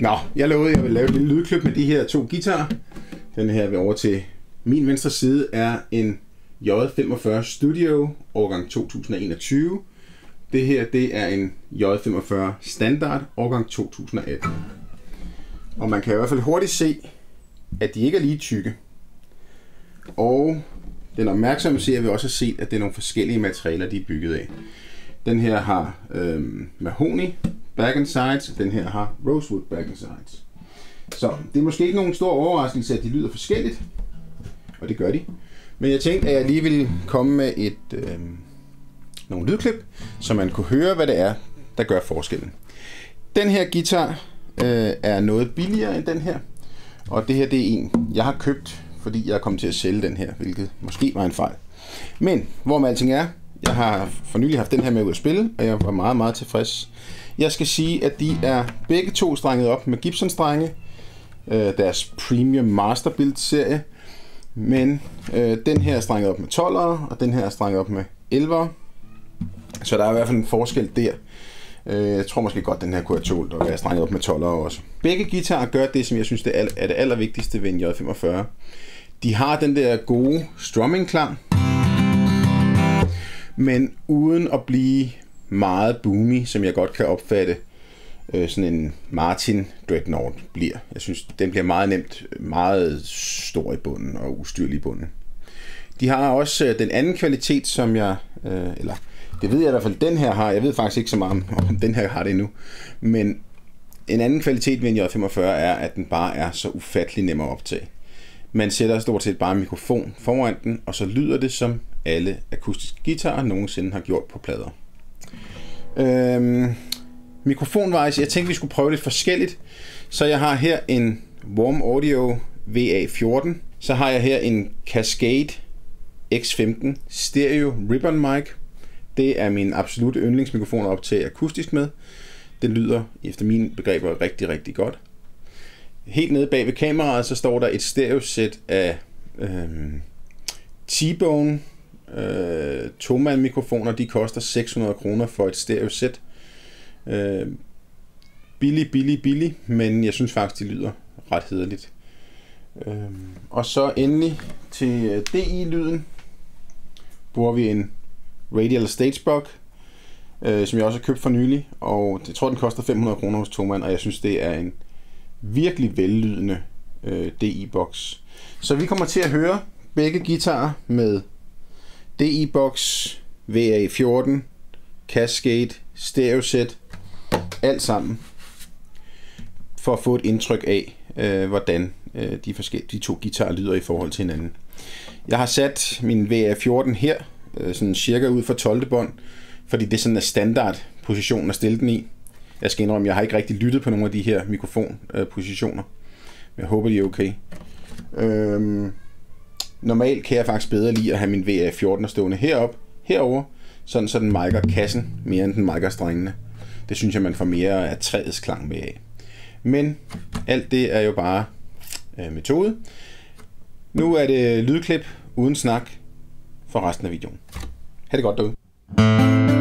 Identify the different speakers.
Speaker 1: Nå, jeg lovede, at jeg vil lave et lille lydklip med de her to guitarer. Den her ved over til min venstre side er en J45 Studio årgang 2021. Det her det er en J45 Standard årgang 2018. Og man kan i hvert fald hurtigt se, at de ikke er lige tykke. Og den opmærksomme ser vi også har set, at det er nogle forskellige materialer, de er bygget af. Den her har øh, mahoni back and sides, den her har rosewood back and sides. Så det er måske ikke nogen stor overraskelse, at de lyder forskelligt, og det gør de. Men jeg tænkte, at jeg lige ville komme med et, øh, nogle lydklip, så man kunne høre, hvad det er, der gør forskellen. Den her guitar øh, er noget billigere end den her, og det her det er en, jeg har købt fordi jeg er kommet til at sælge den her, hvilket måske var en fejl. Men hvor med alting er, jeg har for nylig haft den her med ud at spille, og jeg var meget, meget tilfreds. Jeg skal sige, at de er begge to strenget op med Gibson-strenge, øh, deres Premium Master Build serie, men øh, den her er strenget op med 12'ere, og den her er strenget op med 11'ere. Så der er i hvert fald en forskel der. Øh, jeg tror måske godt, den her kunne have tålt at være strenget op med 12'ere også. Begge guitarer gør det, som jeg synes det er det allervigtigste ved en J45. De har den der gode strumming-klang, men uden at blive meget boomy, som jeg godt kan opfatte øh, sådan en Martin Dreadnought bliver. Jeg synes, den bliver meget nemt meget stor i bunden og ustyrlig i bunden. De har også øh, den anden kvalitet, som jeg, øh, eller det ved jeg i hvert fald, den her har. Jeg ved faktisk ikke så meget om, om den her har det endnu. Men en anden kvalitet ved en J45 er, at den bare er så ufattelig nem at optage. Man sætter stort set bare en mikrofon foran den, og så lyder det som alle akustiske guitarer nogensinde har gjort på plader. Øhm, mikrofonvejs, jeg tænkte vi skulle prøve lidt forskelligt. Så jeg har her en Warm Audio VA14. Så har jeg her en Cascade X15 Stereo Ribbon Mic. Det er min absolut yndlingsmikrofon at optage akustisk med. Den lyder efter mine begreber rigtig, rigtig godt. Helt nede bag ved kameraet, så står der et stereo sæt af øhm, T-Bone øh, Toman mikrofoner. De koster 600 kroner for et stereo-sæt. Øh, billig, billig, billig, men jeg synes faktisk, de lyder ret hederligt. Øh, og så endelig til øh, DI-lyden bruger vi en Radial Stagebug, øh, som jeg også har købt for nylig, og jeg tror, den koster 500 kroner hos Toman, og jeg synes, det er en virkelig vellydende øh, DI-boks. Så vi kommer til at høre begge guitarer med DI-box, VA14, Cascade, stereoset, alt sammen, for at få et indtryk af, øh, hvordan øh, de, forskellige, de to guitarer lyder i forhold til hinanden. Jeg har sat min VA14 her, øh, sådan cirka ud for 12. bånd, fordi det er sådan er standard position at stille den i. Jeg skal indrømme, jeg har ikke rigtig lyttet på nogle af de her mikrofonpositioner. Øh, men jeg håber, de er okay. Øhm, normalt kan jeg faktisk bedre lide at have min VA14 stående herop, herover, sådan så den micer kassen mere end den micer strengene. Det synes jeg, man får mere af træets klang med af. Men alt det er jo bare øh, metode. Nu er det lydklip uden snak for resten af videoen. Ha' det godt derude.